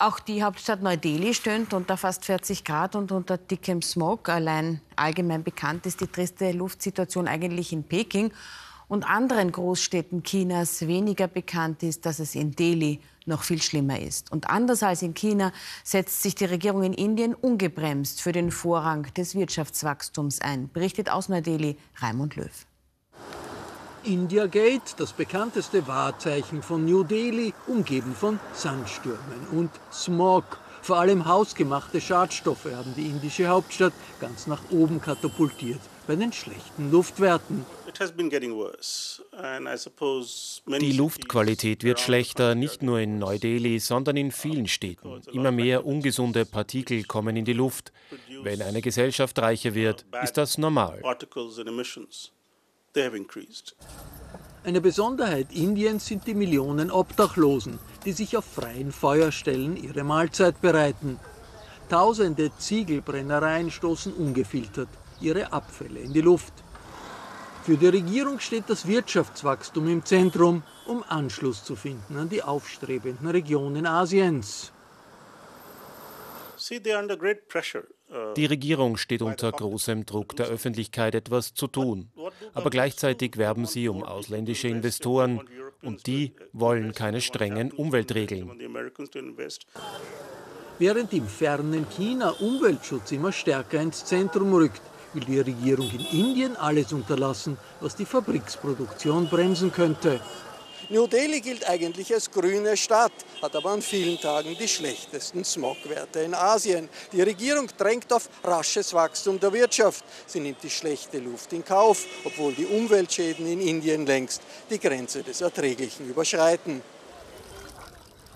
Auch die Hauptstadt Neu-Delhi stöhnt unter fast 40 Grad und unter dickem Smog. Allein allgemein bekannt ist die triste Luftsituation eigentlich in Peking. Und anderen Großstädten Chinas weniger bekannt ist, dass es in Delhi noch viel schlimmer ist. Und anders als in China setzt sich die Regierung in Indien ungebremst für den Vorrang des Wirtschaftswachstums ein, berichtet aus Neu-Delhi Raimund Löw. India Gate, das bekannteste Wahrzeichen von New Delhi, umgeben von Sandstürmen und Smog. Vor allem hausgemachte Schadstoffe haben die indische Hauptstadt ganz nach oben katapultiert bei den schlechten Luftwerten. Die Luftqualität wird schlechter, nicht nur in Neu-Delhi, sondern in vielen Städten. Immer mehr ungesunde Partikel kommen in die Luft. Wenn eine Gesellschaft reicher wird, ist das normal. Eine Besonderheit Indiens sind die Millionen Obdachlosen, die sich auf freien Feuerstellen ihre Mahlzeit bereiten. Tausende Ziegelbrennereien stoßen ungefiltert ihre Abfälle in die Luft. Für die Regierung steht das Wirtschaftswachstum im Zentrum, um Anschluss zu finden an die aufstrebenden Regionen Asiens. See, they are under great pressure. Die Regierung steht unter großem Druck der Öffentlichkeit, etwas zu tun. Aber gleichzeitig werben sie um ausländische Investoren und die wollen keine strengen Umweltregeln. Während im fernen China Umweltschutz immer stärker ins Zentrum rückt, will die Regierung in Indien alles unterlassen, was die Fabriksproduktion bremsen könnte. New Delhi gilt eigentlich als grüne Stadt, hat aber an vielen Tagen die schlechtesten Smogwerte in Asien. Die Regierung drängt auf rasches Wachstum der Wirtschaft. Sie nimmt die schlechte Luft in Kauf, obwohl die Umweltschäden in Indien längst die Grenze des Erträglichen überschreiten.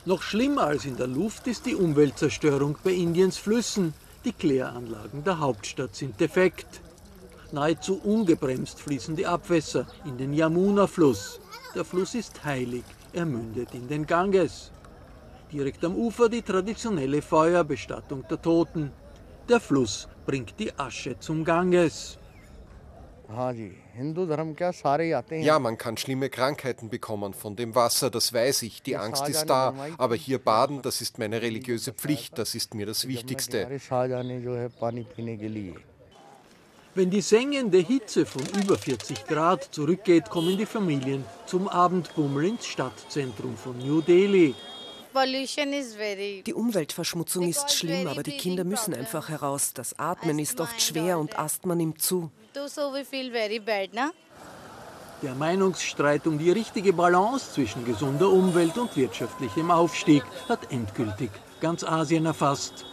Noch schlimmer als in der Luft ist die Umweltzerstörung bei Indiens Flüssen. Die Kläranlagen der Hauptstadt sind defekt. Nahezu ungebremst fließen die Abwässer in den Yamuna-Fluss. Der Fluss ist heilig, er mündet in den Ganges. Direkt am Ufer die traditionelle Feuerbestattung der Toten. Der Fluss bringt die Asche zum Ganges. Ja, man kann schlimme Krankheiten bekommen von dem Wasser, das weiß ich, die Angst ist da. Aber hier baden, das ist meine religiöse Pflicht, das ist mir das Wichtigste. Wenn die sengende Hitze von über 40 Grad zurückgeht, kommen die Familien zum Abendbummel ins Stadtzentrum von New Delhi. Die Umweltverschmutzung ist schlimm, aber die Kinder müssen einfach heraus. Das Atmen ist oft schwer und Asthma nimmt zu. Der Meinungsstreit um die richtige Balance zwischen gesunder Umwelt und wirtschaftlichem Aufstieg hat endgültig ganz Asien erfasst.